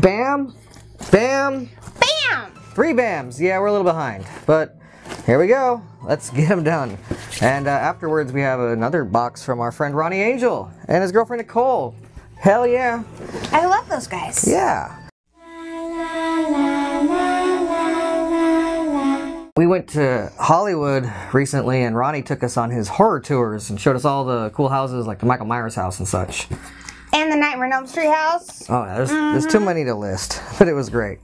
Bam, bam, Bam! three bams. Yeah, we're a little behind, but here we go. Let's get them done. And uh, afterwards, we have another box from our friend Ronnie Angel and his girlfriend Nicole. Hell yeah. I love those guys. Yeah. We went to Hollywood recently, and Ronnie took us on his horror tours and showed us all the cool houses, like the Michael Myers house and such. And the Nightmare on Elm Street house. Oh, there's, there's too mm-hmm. many to list, but it was great.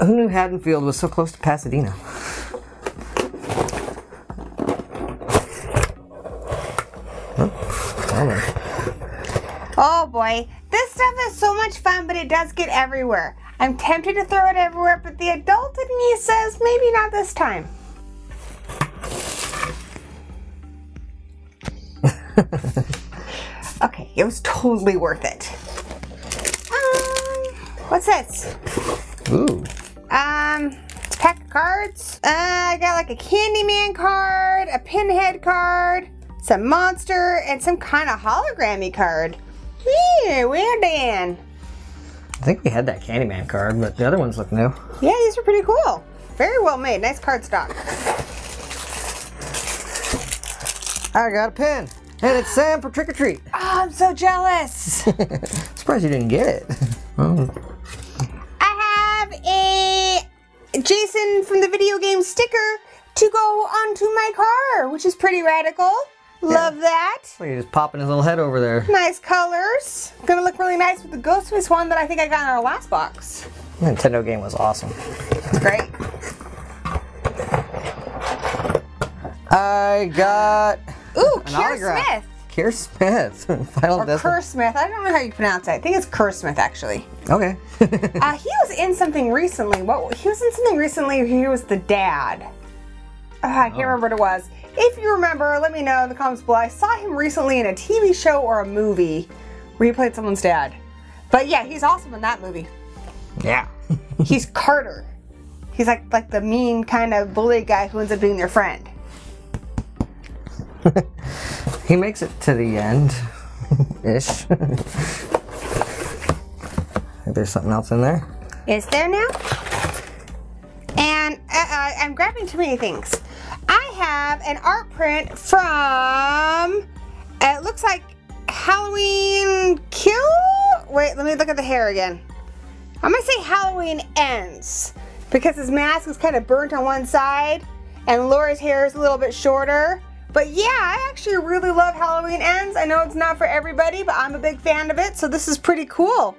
Who knew Haddonfield was so close to Pasadena? Oh, I don't know. Oh boy, this stuff is so much fun, but it does get everywhere. I'm tempted to throw it everywhere, but the adult in me says maybe not this time. it was totally worth it. Um, what's this? Ooh. Um, it's a pack of cards. Uh, I got like a Candyman card, a Pinhead card, some monster, and some kind of hologrammy card. Yeah, we're Dan. I think we had that Candyman card, but the other ones look new. Yeah, these are pretty cool. Very well made. Nice card stock. I got a pin, and it's Sam for Trick or Treat. Oh, I'm so jealous. Surprised you didn't get it. Oh. I have a Jason from the video game sticker to go onto my car, which is pretty radical. Love that. Look, he's just popping his little head over there. Nice colors. Gonna look really nice with the Ghostface one that I think I got in our last box. Nintendo game was awesome. It's great. I got Ooh, autograph. Smith. Keir Smith. Final Or Destination. Kerr Smith. I don't know how you pronounce it. I think it's Kerr Smith actually. Okay. Uh, he was in something recently. What? He was in something recently. He was the dad. Uh, I can't remember what it was. If you remember, let me know in the comments below. I saw him recently in a TV show or a movie where he played someone's dad. But yeah, he's awesome in that movie. yeah. He's Carter. He's like like the mean kind of bully guy who ends up being their friend. he makes it to the end. Ish. There's something else in there. Is there now? And uh, uh, I'm grabbing too many things. I have an art print from. uh, It looks like Halloween Kill. Wait, let me look at the hair again. I'm gonna say Halloween Ends because his mask is kind of burnt on one side, and Laura's hair is a little bit shorter. But yeah, I actually really love Halloween Ends. I know it's not for everybody, but I'm a big fan of it, so this is pretty cool.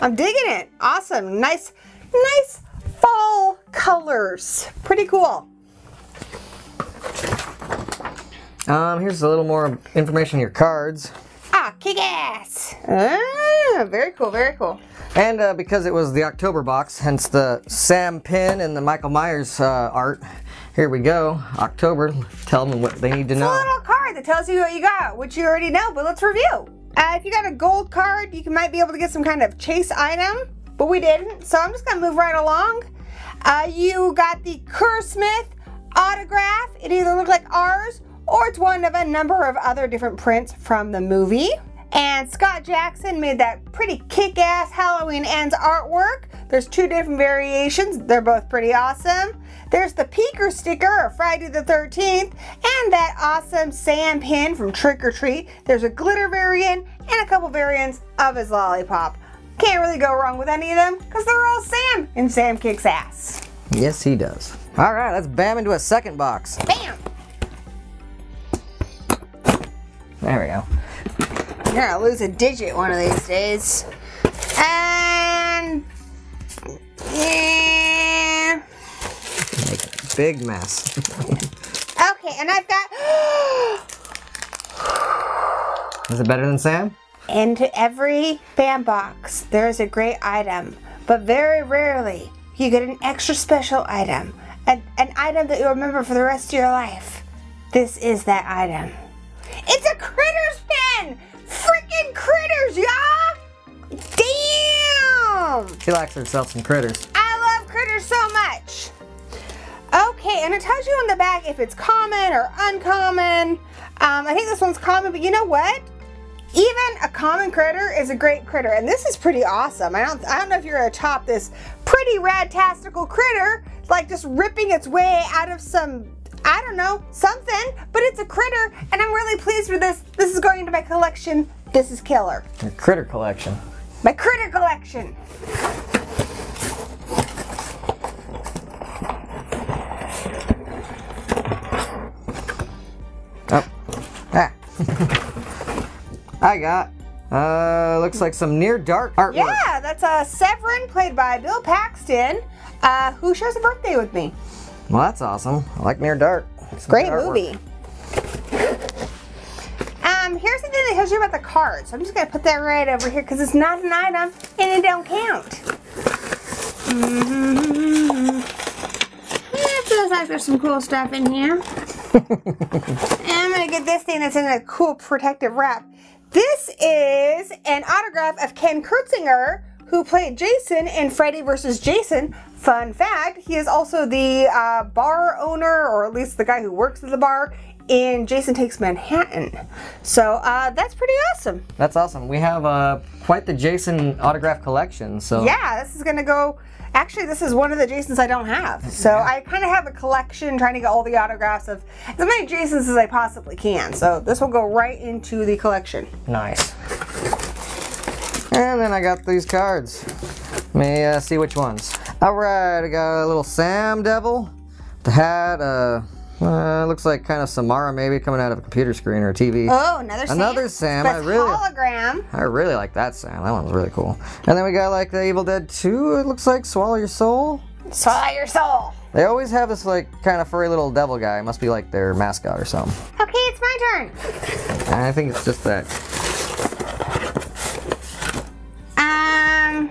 I'm digging it. Awesome. Nice, nice fall colors. Pretty cool. Um, here's a little more information on your cards. Ah, kick ass. Ah, very cool, very cool. And uh, because it was the October box, hence the Sam pin and the Michael Myers uh, art, here we go. October, tell them what they need to It's a little card that tells you what you got, which you already know, but let's review. Uh, if you got a gold card, you can, might be able to get some kind of chase item, but we didn't, so I'm just gonna move right along. Uh, you got the Kerr Smith autograph. It either looked like ours or it's one of a number of other different prints from the movie. And Scott Jackson made that pretty kick-ass Halloween Ends artwork. There's two different variations. They're both pretty awesome. There's the Peeker sticker of Friday the 13th and that awesome Sam pin from Trick or Treat. There's a glitter variant and a couple variants of his lollipop. Can't really go wrong with any of them because they're all Sam and Sam kicks ass. Yes, he does. All right, let's bam into a second box. Bam! There we go. You're gonna lose a digit one of these days. And yeah. Big mess. Okay, and I've got Is it better than Sam? into every bam box there's a great item, but very rarely you get an extra special item, an, an item that you'll remember for the rest of your life. This is that item. Damn! She likes herself some critters. I love critters so much. Okay, and it tells you on the back if it's common or uncommon. Um, I think this one's common, but you know what? even a common critter is a great critter, and this is pretty awesome. I don't, I don't know if you're gonna top this pretty rad-tastical critter, like just ripping its way out of some, I don't know, something, but it's a critter, and I'm really pleased with this. This is going into my collection. This is killer. Your critter collection. My critter collection. Oh. Ah. I got, uh, looks like some near dark artwork. Yeah, that's uh, Severen, played by Bill Paxton, uh, who shares a birthday with me. Well, that's awesome. I like near dark. Some Great movie. The tells you about the card. So I'm just gonna put that right over here because it's not an item and it don't count. Mm-hmm. Yeah, it feels like there's some cool stuff in here. and I'm gonna get this thing that's in a cool protective wrap. This is an autograph of Ken Kirzinger, who played Jason in Freddy vs. Jason. Fun fact, he is also the uh, bar owner, or at least the guy who works at the bar, in Jason Takes Manhattan. So uh, that's pretty awesome. That's awesome. We have uh, quite the Jason autograph collection. So Yeah, this is gonna go. Actually, this is one of the Jasons I don't have. So I kind of have a collection trying to get all the autographs of as many Jasons as I possibly can. So this will go right into the collection. nice. And then I got these cards. Let me uh, see which ones. All right, I got a little Sam Devil, the hat. Uh, uh, looks like kind of Samara maybe coming out of a computer screen or a TV. Oh, another Sam. Another Sam, I really- hologram. I really like that Sam. That one's really cool. And then we got like the Evil Dead 2. It looks like Swallow Your Soul. Swallow your soul. They always have this like kind of furry little devil guy. Must be like their mascot or something. Okay, it's my turn. I think it's just that. Um.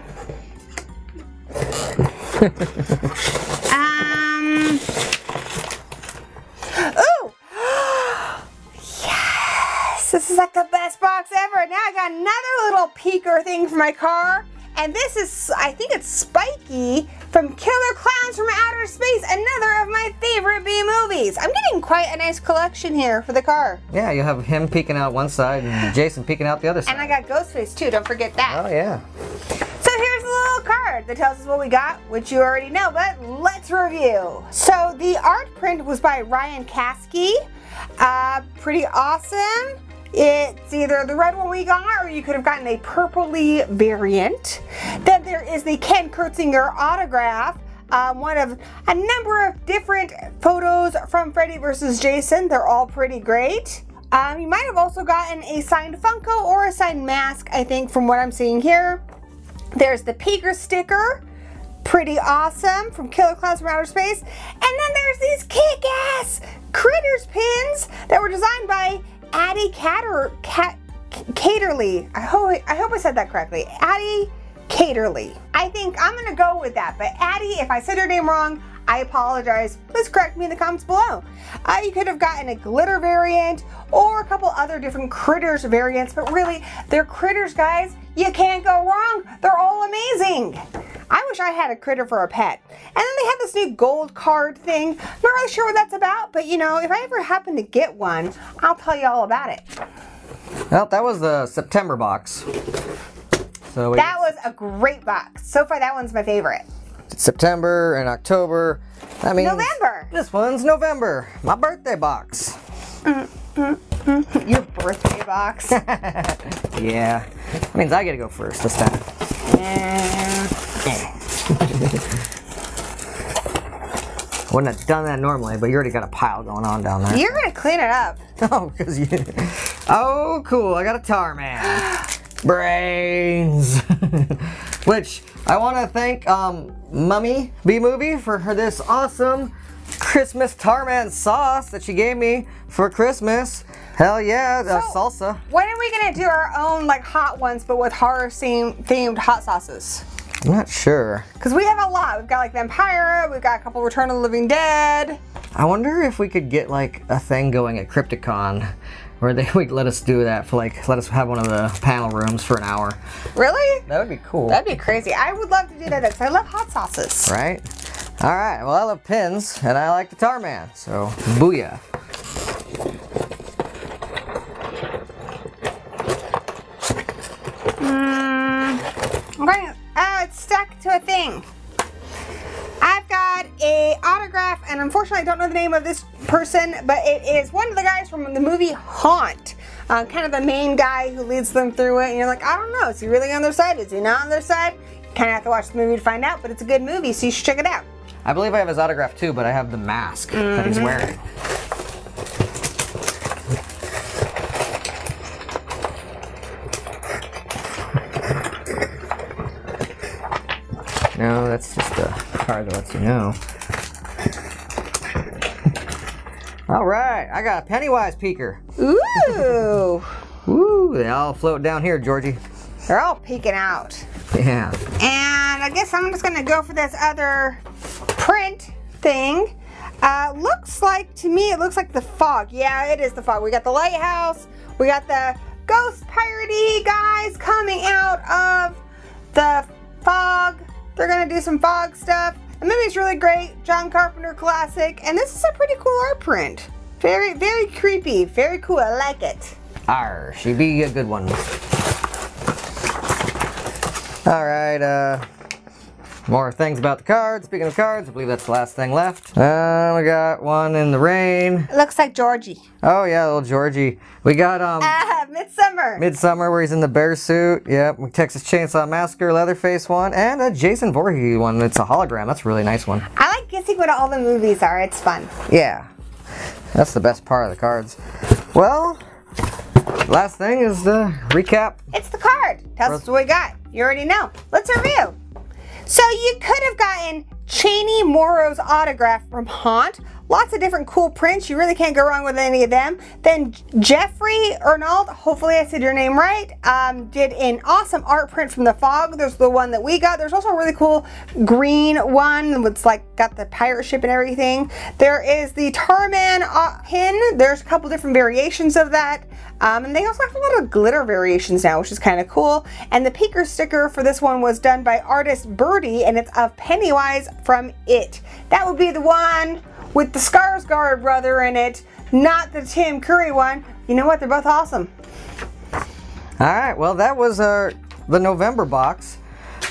um. This is like the best box ever. Now I got another little peeker thing for my car. And this is, I think it's Spiky from Killer Klowns from Outer Space, another of my favorite B movies. I'm getting quite a nice collection here for the car. Yeah, you have him peeking out one side and Jason peeking out the other side. And I got Ghostface too, don't forget that. Oh yeah. So here's a little card that tells us what we got, which you already know, but let's review. So the art print was by Ryan Caskey. Uh, pretty awesome. It's either the red one we got, or you could have gotten a purpley variant. Then there is the Ken Kirzinger autograph. Um, one of a number of different photos from Freddy vs. Jason. They're all pretty great. Um, you might have also gotten a signed Funko or a signed mask, I think, from what I'm seeing here. There's the Peeker sticker, pretty awesome, from Killer Klowns from Outer Space. And then there's these kick-ass Critters pins that were designed by Addie Cat, Caterly. I hope, I hope I said that correctly. Addie Caterly. I think I'm gonna go with that, but Addie, if I said her name wrong, I apologize. Please correct me in the comments below. Uh, you could have gotten a glitter variant or a couple other different critters variants, but really, they're critters, guys. You can't go wrong. They're all amazing. I wish I had a critter for a pet. And then they have this new gold card thing. I'm Not really sure what that's about, but you know, if I ever happen to get one, I'll tell you all about it. Well, that was the September box. So we That was a great box. So far, that one's my favorite. September and October. I mean, November. This one's November. My birthday box. Mm-hmm. Your birthday box. Yeah. That means I gotta go first this time. Yeah. Wouldn't have done that normally, but you already got a pile going on down there. You're gonna clean it up. Oh, because you. Oh, cool! I got a Tarman. Brains. Which I want to thank um, Mummy B Movie for her this awesome Christmas Tarman sauce that she gave me for Christmas. Hell yeah, the So- salsa. When are we gonna do our own like hot ones, but with horror theme- themed hot sauces? I'm not sure. Because we have a lot. We've got like Vampire. we've got a couple Return of the Living Dead. I wonder if we could get like a thing going at Crypticon where they would let us do that for like let us have one of the panel rooms for an hour. Really? That would be cool. That'd be crazy. I would love to do that because I love hot sauces. right? All right. Well, I love pins and I like the Tarman, so booyah. I'm going. Oh, it's stuck to a thing. I've got a autograph, and unfortunately, I don't know the name of this person, but it is one of the guys from the movie Haunt. Uh, kind of the main guy who leads them through it, and you're like, I don't know, is he really on their side? Is he not on their side? Kind of have to watch the movie to find out, but it's a good movie, so you should check it out. I believe I have his autograph too, but I have the mask that he's mm-hmm. wearing. No, that's just a card that lets you know. All right, I got a Pennywise peeker. Ooh, Woo, they all float down here, Georgie. they're all peeking out. Yeah. And I guess I'm just gonna go for this other print thing. Uh, looks like, to me, it looks like the fog. Yeah, it is the fog. We got the lighthouse. We got the ghost piratey guys coming out of the fog. They're gonna do some fog stuff. The movie's really great. John Carpenter classic. And this is a pretty cool art print. Very, very creepy. Very cool. I like it. Arr, she be a good one. All right, uh, more things about the cards. Speaking of cards, I believe that's the last thing left. Uh, we got one in the rain. It looks like Georgie. Oh yeah, little Georgie. We got um Ah, Midsummer. Midsummer where he's in the bear suit. Yep, Texas Chainsaw Massacre Leatherface one, and a Jason Voorhees one. It's a hologram. That's a really nice one. I like guessing what all the movies are. It's fun. Yeah, that's the best part of the cards. Well, last thing is the recap. It's the card. Tell us what we got. You already know. Let's review. So you could have gotten Chaney Morrow's autograph from Haunt. Lots of different cool prints. You really can't go wrong with any of them. Then Jeffrey Arnold, hopefully I said your name right, um, did an awesome art print from the fog. There's the one that we got. There's also a really cool green one that's like got the pirate ship and everything. There is the Tarman uh, pin. There's a couple different variations of that. Um, and they also have a lot of glitter variations now, which is kind of cool. And the peeker sticker for this one was done by artist Birdie, and it's of Pennywise from It. That would be the one with the Skarsgård brother in it, not the Tim Curry one. You know what? They're both awesome. All right, well that was our the November box.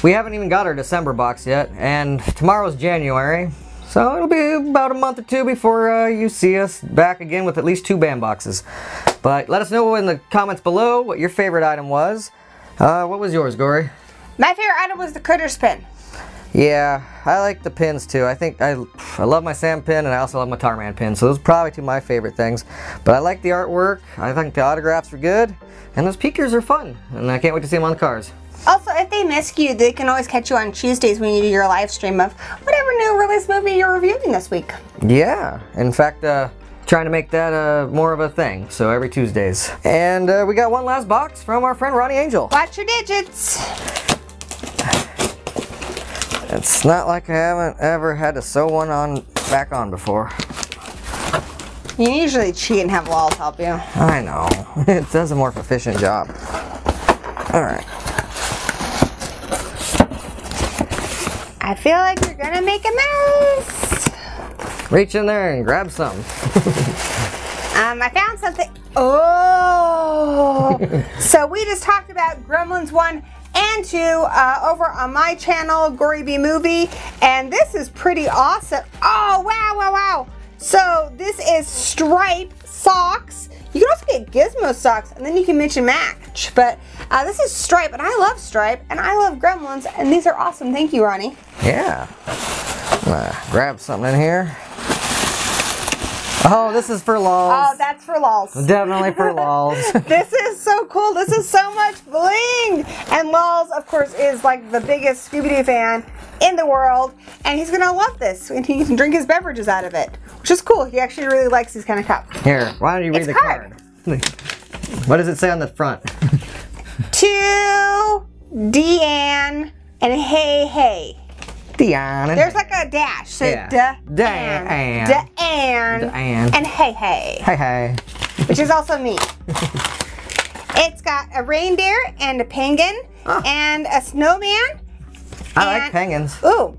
We haven't even got our December box yet, and tomorrow's January. So it'll be about a month or two before uh, you see us back again with at least two bam boxes. But let us know in the comments below what your favorite item was. Uh, what was yours, Gory? My favorite item was the Critters pin. Yeah, I like the pins too. I think I, I love my Sam pin and I also love my Tarman pin. So those are probably two of my favorite things. But I like the artwork. I think the autographs are good. And those peekers are fun. And I can't wait to see them on the cars. Also, if they miss you, they can always catch you on Tuesdays when you do your live stream of whatever new release movie you're reviewing this week. Yeah, in fact, uh, trying to make that uh, more of a thing. So every Tuesdays. And uh, we got one last box from our friend Ronnie Angel. Watch your digits. It's not like I haven't ever had to sew one on back on before. You usually cheat and have Lals help you. I know. It does a more efficient job. All right. I feel like you're gonna make a mess. Reach in there and grab some. Um, I found something. Oh! so we just talked about Gremlins 1 and to uh, over on my channel, Gory B Movie, and this is pretty awesome. Oh, wow, wow, wow. So this is Stripe socks. You can also get Gizmo socks, and then you can and match. But uh, this is Stripe, and I love Stripe, and I love Gremlins, and these are awesome. Thank you, Ronnie. Yeah. Grab something in here. Oh, this is for lols. Oh, that's for lols. Definitely for lols. this is so cool. This is so much bling. And Lols, of course, is like the biggest Scooby-Doo fan in the world. And he's going to love this. And he can drink his beverages out of it, which is cool. He actually really likes these kind of cups. Here, why don't you read It's the card. card? what does it say on the front? To Deanne and Hey Hey. Dion. There's like a dash. So Yeah. da Dan- and Deanne Dan. and Hey Hey. Hey, hey. which is also me. it's got a reindeer and a penguin Oh. and a snowman. I like penguins. Ooh,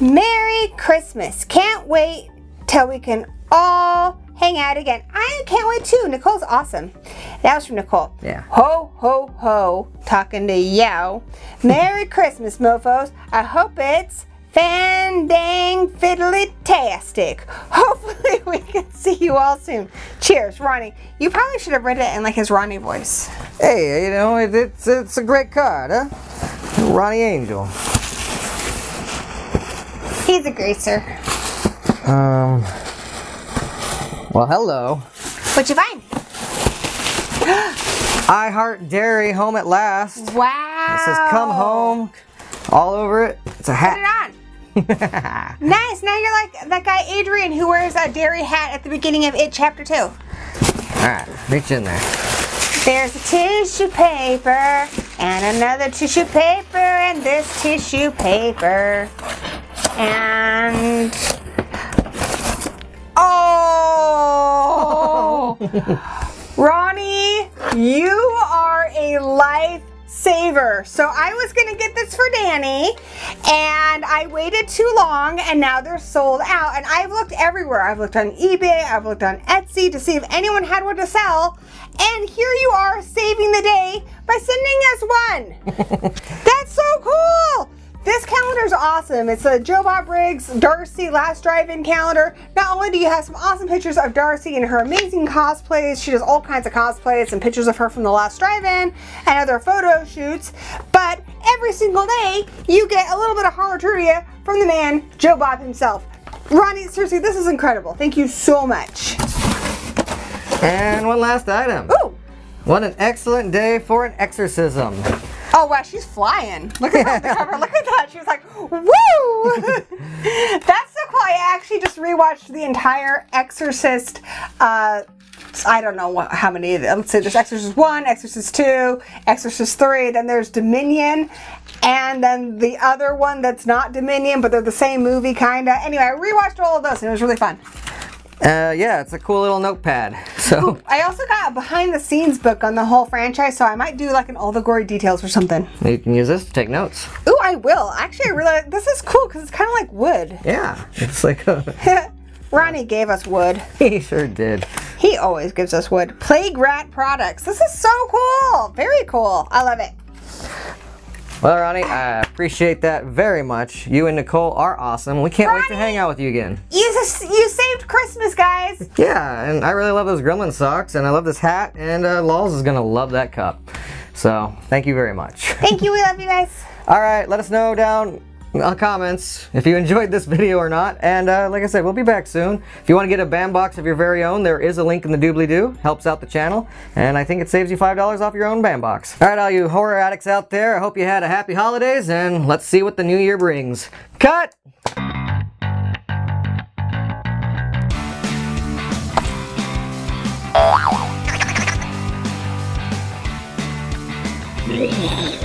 Merry Christmas. Can't wait till we can all hang out again. I can't wait too. Nicole's awesome. That was from Nicole. Yeah. Ho, ho, ho. Talking to Yow. Merry Christmas, mofos. I hope it's fandang fiddly-tastic. Hopefully we can see you all soon. Cheers, Ronnie. You probably should have read it in like his Ronnie voice. Hey, you know, it, it's, it's a great card, huh? Ronnie Angel. He's a greaser. Um, well, hello. What'd you find? I Heart Derry Home at Last. Wow. It says come home all over it. It's a hat. Put it on. Nice. Now you're like that guy Adrian who wears a Derry hat at the beginning of It Chapter 2. Alright, reach in there. There's a tissue paper and another tissue paper and this tissue paper. And. Ronnie, you are a lifesaver. So I was going to get this for Danny and I waited too long and now they're sold out. And I've looked everywhere. I've looked on eBay, I've looked on Etsy to see if anyone had one to sell. And here you are saving the day by sending us one. That's so cool. This calendar is awesome. It's a Joe Bob Briggs Darcy Last Drive-In calendar. Not only do you have some awesome pictures of Darcy and her amazing cosplays, she does all kinds of cosplays and pictures of her from the Last Drive-In and other photo shoots, but every single day you get a little bit of horror trivia from the man, Joe Bob himself. Ronnie, seriously, this is incredible. Thank you so much. And one last item. Ooh. What an excellent day for an exorcism. Oh wow, she's flying. Look at that cover. Look at that. She was like, woo! That's so cool. I actually just rewatched the entire Exorcist. Uh, I don't know what, how many. Let's say there's Exorcist 1, Exorcist 2, Exorcist 3, then there's Dominion, and then the other one that's not Dominion, but they're the same movie, kind of. Anyway, I rewatched all of those and it was really fun. Uh, yeah, it's a cool little notepad. So, I also got a behind the scenes book on the whole franchise, so I might do like an all the gory details or something. you can use this to take notes. Ooh, I will. Actually, I really this is cool because it's kind of like wood. Yeah, it's like a, Ronnie gave us wood. he sure did. He always gives us wood. Plague Rat Products. This is so cool. Very cool. I love it. Well, Ronnie, I appreciate that very much. You and Nicole are awesome. We can't wait to hang out with you again. You, you saved Christmas, guys. Yeah, and I really love those Gremlin socks, and I love this hat, and uh, Laws is gonna love that cup. So, thank you very much. Thank you. We love you guys. All right, let us know down the comments if you enjoyed this video or not. And uh, like I said, we'll be back soon. If you want to get a bam box of your very own, there is a link in the doobly-doo. Helps out the channel. And I think it saves you $5 off your own bam box. All right, all you horror addicts out there, I hope you had a happy holidays, and let's see what the new year brings. Cut! Yeah.